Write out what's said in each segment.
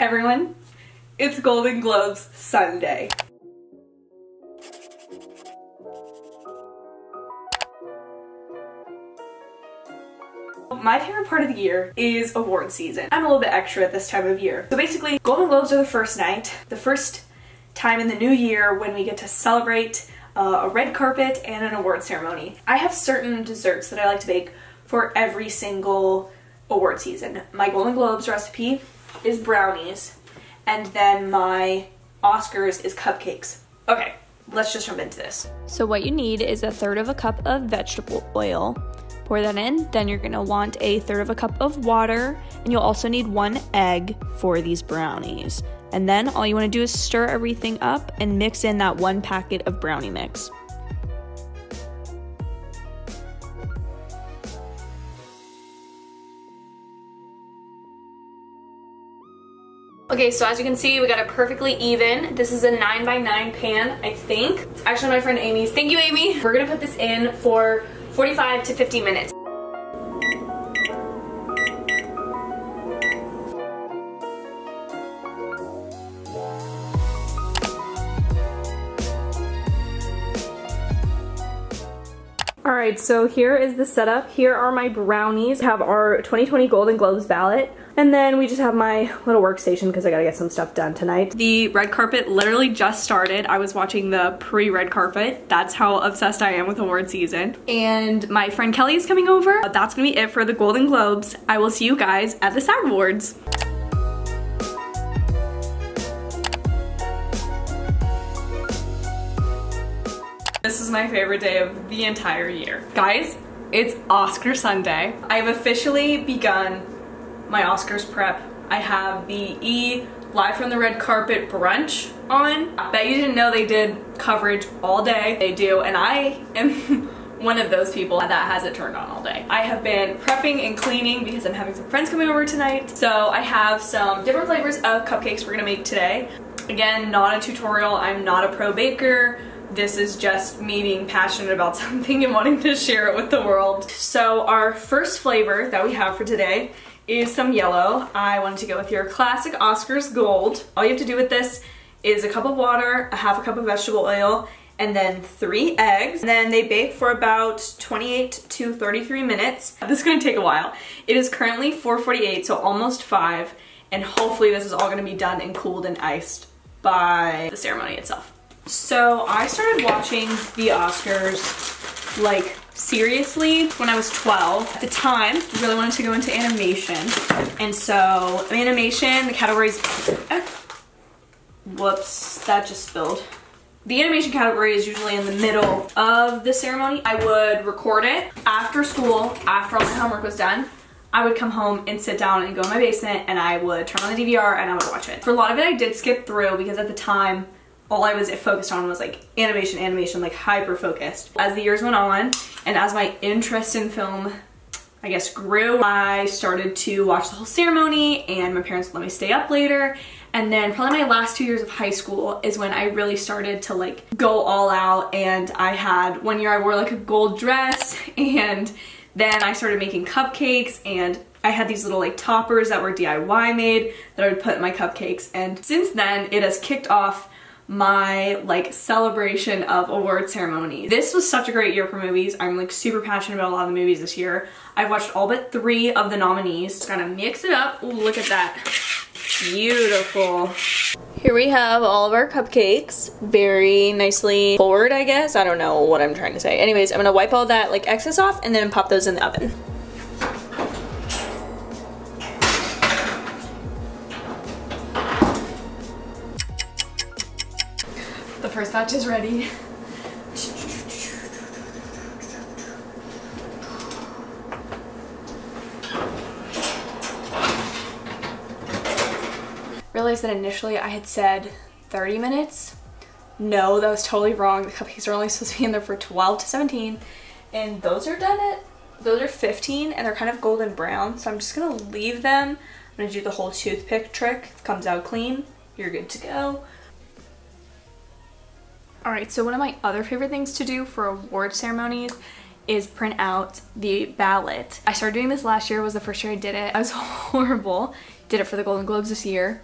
Everyone, it's Golden Globes Sunday. My favorite part of the year is award season. I'm a little bit extra at this time of year. So basically, Golden Globes are the first night, the first time in the new year when we get to celebrate uh, a red carpet and an award ceremony. I have certain desserts that I like to bake for every single award season. My Golden Globes recipe is brownies, and then my Oscars is cupcakes. Okay, let's just jump into this. So what you need is a third of a cup of vegetable oil. Pour that in, then you're gonna want a third of a cup of water, and you'll also need one egg for these brownies. And then all you wanna do is stir everything up and mix in that one packet of brownie mix. Okay, so as you can see, we got it perfectly even. This is a 9 by 9 pan, I think. It's actually my friend Amy's. Thank you, Amy. We're gonna put this in for 45 to 50 minutes. Alright, so here is the setup. Here are my brownies. We have our 2020 Golden Globes ballot. And then we just have my little workstation because I gotta get some stuff done tonight. The red carpet literally just started. I was watching the pre-red carpet. That's how obsessed I am with award season. And my friend Kelly is coming over. But that's gonna be it for the Golden Globes. I will see you guys at the SAG Awards. This is my favorite day of the entire year. Guys, it's Oscar Sunday. I've officially begun my Oscars prep. I have the E Live from the Red Carpet brunch on. I bet you didn't know they did coverage all day. They do, and I am one of those people that has it turned on all day. I have been prepping and cleaning because I'm having some friends coming over tonight. So I have some different flavors of cupcakes we're gonna make today. Again, not a tutorial. I'm not a pro baker. This is just me being passionate about something and wanting to share it with the world. So our first flavor that we have for today is some yellow. I wanted to go with your classic Oscars Gold. All you have to do with this is a cup of water, a half a cup of vegetable oil, and then three eggs. And then they bake for about 28 to 33 minutes. This is gonna take a while. It is currently 4.48, so almost five, and hopefully this is all gonna be done and cooled and iced by the ceremony itself. So I started watching the Oscars like seriously when I was 12. At the time, I really wanted to go into animation. And so animation, the categories, uh, whoops, that just spilled. The animation category is usually in the middle of the ceremony. I would record it after school, after all my homework was done. I would come home and sit down and go in my basement and I would turn on the DVR and I would watch it. For a lot of it, I did skip through because at the time, all I was focused on was like animation, animation, like hyper focused. As the years went on and as my interest in film I guess grew, I started to watch the whole ceremony and my parents let me stay up later. And then probably my last two years of high school is when I really started to like go all out and I had one year I wore like a gold dress and then I started making cupcakes and I had these little like toppers that were DIY made that I would put in my cupcakes and since then it has kicked off my like celebration of award ceremony. This was such a great year for movies. I'm like super passionate about a lot of the movies this year. I've watched all but three of the nominees. Just gonna mix it up. Ooh, look at that. Beautiful. Here we have all of our cupcakes. Very nicely forward, I guess. I don't know what I'm trying to say. Anyways, I'm gonna wipe all that like excess off and then pop those in the oven. First batch is ready. Realized that initially I had said 30 minutes. No, that was totally wrong. The cupcakes are only supposed to be in there for 12 to 17. And those are done at, those are 15 and they're kind of golden brown. So I'm just gonna leave them. I'm gonna do the whole toothpick trick. It comes out clean. You're good to go. Alright, so one of my other favorite things to do for award ceremonies is print out the ballot. I started doing this last year, was the first year I did it. I was horrible. Did it for the Golden Globes this year.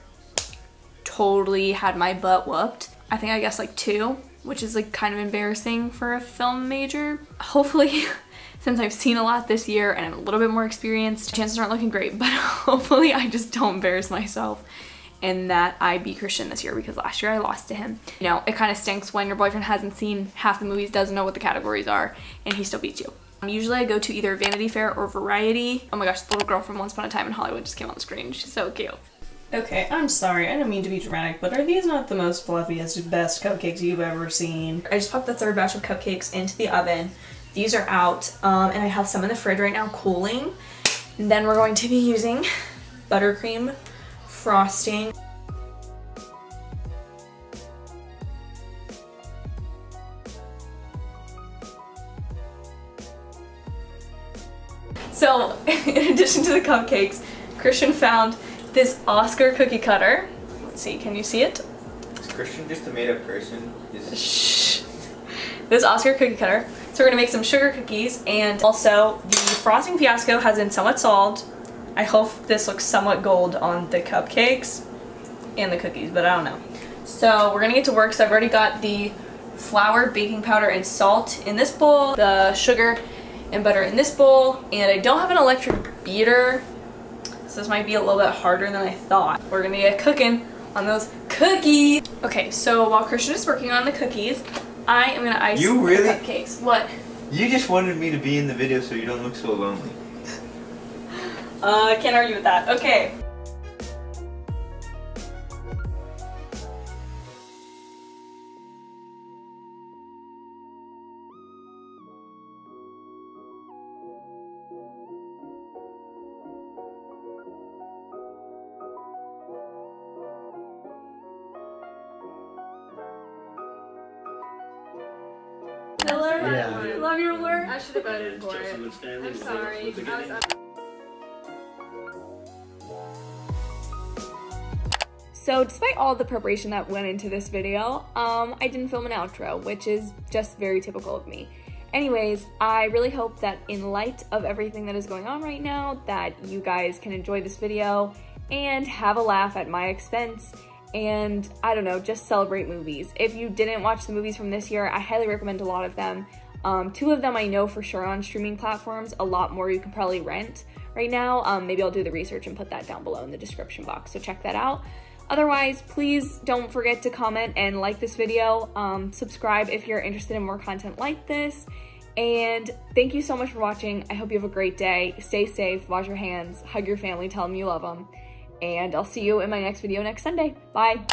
totally had my butt whooped. I think I guess like two, which is like kind of embarrassing for a film major. Hopefully, since I've seen a lot this year and I'm a little bit more experienced, chances aren't looking great, but hopefully I just don't embarrass myself and that I be Christian this year because last year I lost to him. You know, it kind of stinks when your boyfriend hasn't seen half the movies, doesn't know what the categories are, and he still beats you. Usually I go to either Vanity Fair or Variety. Oh my gosh, the little girl from Once Upon a Time in Hollywood just came on the screen. She's so cute. Okay, I'm sorry, I don't mean to be dramatic, but are these not the most fluffiest, best cupcakes you've ever seen? I just popped the third batch of cupcakes into the oven. These are out, um, and I have some in the fridge right now cooling. And then we're going to be using buttercream frosting. So, in addition to the cupcakes, Christian found this Oscar cookie cutter. Let's see, can you see it? Is Christian just a made up person? Is Shh. This Oscar cookie cutter. So we're gonna make some sugar cookies and also the frosting fiasco has been somewhat solved. I hope this looks somewhat gold on the cupcakes and the cookies, but I don't know. So we're gonna get to work. So I've already got the flour, baking powder, and salt in this bowl, the sugar and butter in this bowl, and I don't have an electric beater, so this might be a little bit harder than I thought. We're gonna get cooking on those cookies. Okay, so while Christian is working on the cookies, I am gonna ice You the really- cupcakes. What? you just wanted me to be in the video so you don't look so lonely. Uh, I can't argue with that. Okay. Miller, Yeah. love your alert. I should have voted for it. I'm sorry. So despite all the preparation that went into this video, um, I didn't film an outro, which is just very typical of me. Anyways, I really hope that in light of everything that is going on right now, that you guys can enjoy this video and have a laugh at my expense and I don't know, just celebrate movies. If you didn't watch the movies from this year, I highly recommend a lot of them. Um, two of them I know for sure on streaming platforms, a lot more you can probably rent right now. Um, maybe I'll do the research and put that down below in the description box, so check that out. Otherwise, please don't forget to comment and like this video. Um, subscribe if you're interested in more content like this. And thank you so much for watching. I hope you have a great day. Stay safe, wash your hands, hug your family, tell them you love them. And I'll see you in my next video next Sunday. Bye.